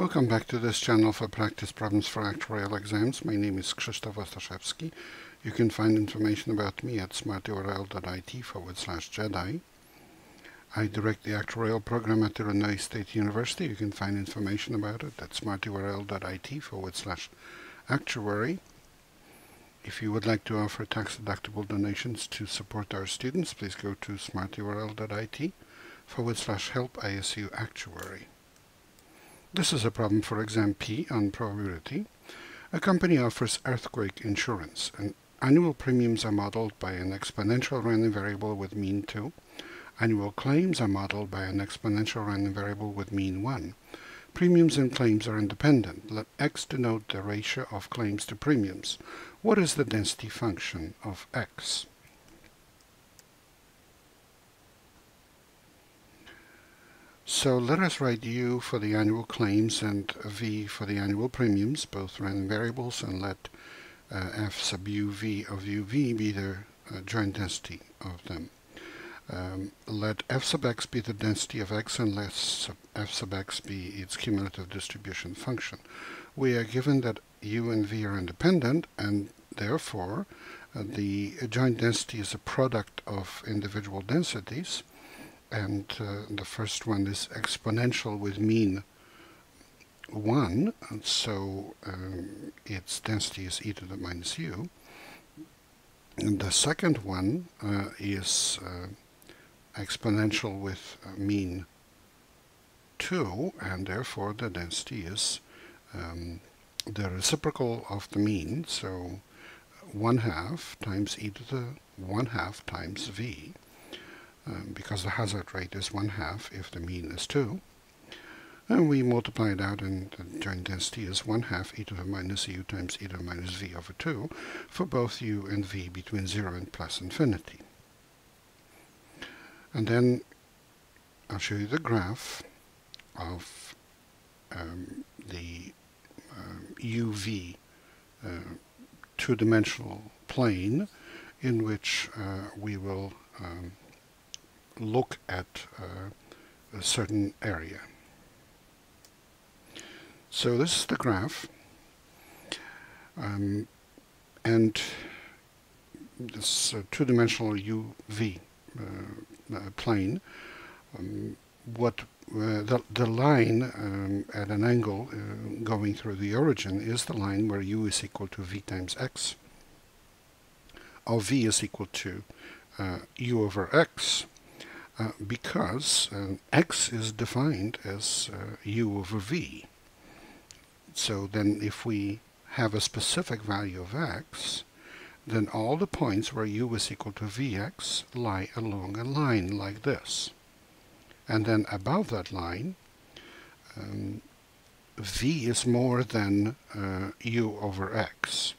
Welcome back to this channel for practice problems for actuarial exams. My name is Krzysztof Ostaszewski. You can find information about me at smarturl.it forward slash Jedi. I direct the actuarial program at Illinois State University. You can find information about it at smarturl.it forward slash actuary. If you would like to offer tax-deductible donations to support our students, please go to smarturl.it forward slash help ISU actuary. This is a problem for exam P on probability. A company offers earthquake insurance, and annual premiums are modeled by an exponential random variable with mean 2. Annual claims are modeled by an exponential random variable with mean 1. Premiums and claims are independent. Let x denote the ratio of claims to premiums. What is the density function of x? So let us write u for the annual claims and v for the annual premiums, both random variables, and let uh, f sub uv of uv be the uh, joint density of them. Um, let f sub x be the density of x and let sub f sub x be its cumulative distribution function. We are given that u and v are independent and therefore uh, the joint density is a product of individual densities and uh, the first one is exponential with mean 1, and so um, its density is e to the minus u. And the second one uh, is uh, exponential with uh, mean 2, and therefore the density is um, the reciprocal of the mean, so 1 half times e to the 1 half times v um, because the hazard rate is one half if the mean is 2. And we multiply it out and the joint density is 1 half e to the minus u times e to the minus v over 2 for both u and v between 0 and plus infinity. And then I'll show you the graph of um, the um, UV uh, two-dimensional plane in which uh, we will um, look at uh, a certain area. So this is the graph. Um, and this uh, two-dimensional UV uh, uh, plane, um, what uh, the, the line um, at an angle uh, going through the origin is the line where u is equal to v times x, or v is equal to u over x, uh, because uh, x is defined as uh, u over v. So then if we have a specific value of x, then all the points where u is equal to vx lie along a line like this. And then above that line, um, v is more than uh, u over x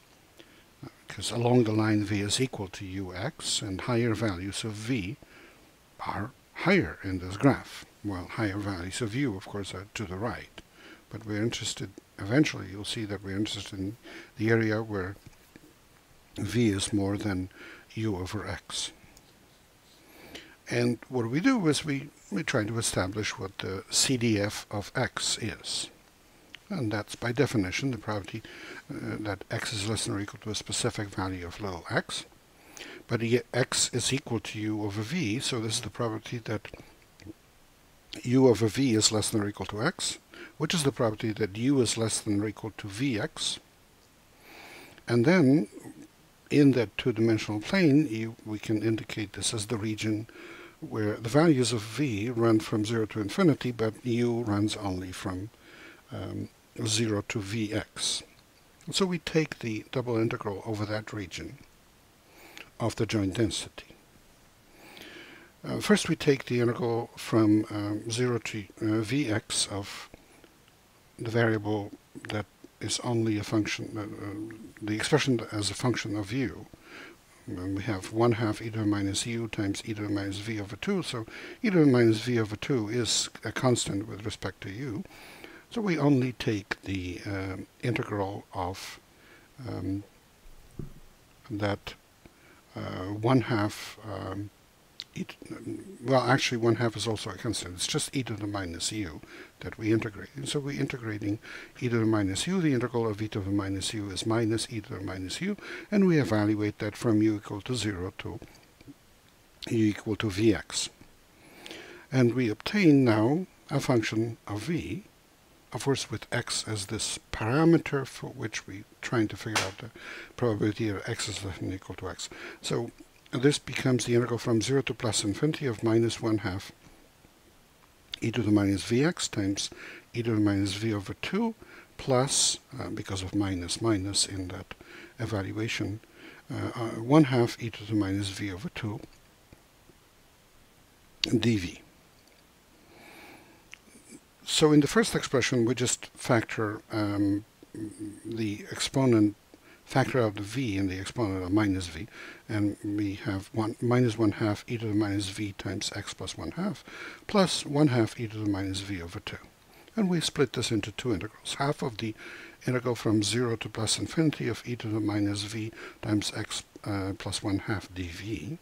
because along the line v is equal to ux and higher values of v are higher in this graph, Well, higher values of u, of course, are to the right. But we're interested, eventually you'll see that we're interested in the area where v is more than u over x. And what we do is we, we try to establish what the CDF of x is. And that's by definition the probability uh, that x is less than or equal to a specific value of little x but x is equal to u over v, so this is the property that u over v is less than or equal to x, which is the property that u is less than or equal to vx. And then, in that two-dimensional plane, you, we can indicate this as the region where the values of v run from 0 to infinity, but u runs only from um, 0 to vx. So we take the double integral over that region of the joint density. Uh, first we take the integral from um, 0 to uh, vx of the variable that is only a function, uh, uh the expression as a function of u. And we have 1 half e to the minus u times e to the minus v over 2, so e to the minus v over 2 is a constant with respect to u. So we only take the uh, integral of um, that uh, one half um, e well, actually, 1 half is also a constant. It's just e to the minus u that we integrate. And so we're integrating e to the minus u. The integral of e to the minus u is minus e to the minus u. And we evaluate that from u equal to 0 to u equal to vx. And we obtain now a function of v, of course with x as this parameter for which we're trying to figure out the probability of x is less than equal to x. So this becomes the integral from 0 to plus infinity of minus 1 half e to the minus vx times e to the minus v over 2 plus, uh, because of minus minus in that evaluation, uh, uh, 1 half e to the minus v over 2 dv. So in the first expression, we just factor um, the exponent, factor out the v in the exponent of minus v, and we have one minus 1 half e to the minus v times x plus 1 half, plus 1 half e to the minus v over 2. And we split this into two integrals. Half of the integral from 0 to plus infinity of e to the minus v times x uh, plus 1 half dv.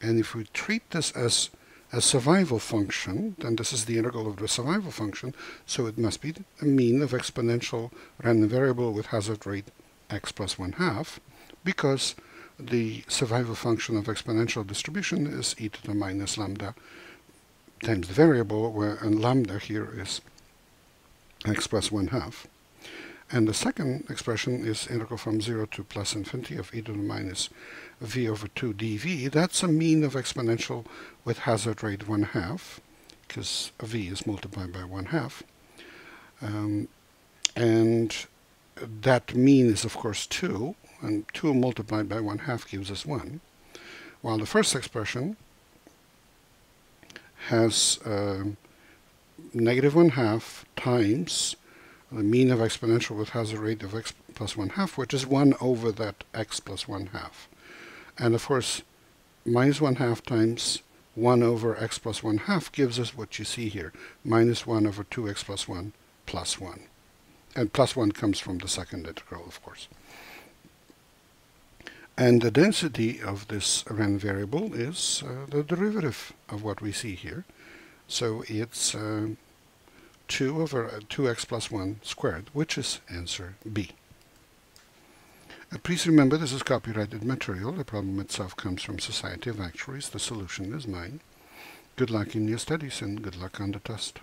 And if we treat this as a survival function, then this is the integral of the survival function, so it must be a mean of exponential random variable with hazard rate x plus 1 half, because the survival function of exponential distribution is e to the minus lambda times the variable, where and lambda here is x plus 1 half. And the second expression is integral from 0 to plus infinity of e to the minus v over 2 dv. That's a mean of exponential with hazard rate 1 half, because v is multiplied by 1 half. Um, and that mean is, of course, 2, and 2 multiplied by 1 half gives us 1. While the first expression has uh, negative 1 half times the mean of exponential with hazard rate of x plus 1 half, which is 1 over that x plus 1 half. And of course, minus 1 half times 1 over x plus 1 half gives us what you see here, minus 1 over 2x plus 1 plus 1. And plus 1 comes from the second integral, of course. And the density of this random variable is uh, the derivative of what we see here. So it's uh, 2 over 2x plus 1 squared, which is answer B. Uh, please remember this is copyrighted material. The problem itself comes from Society of Actuaries. The solution is mine. Good luck in your studies and good luck on the test.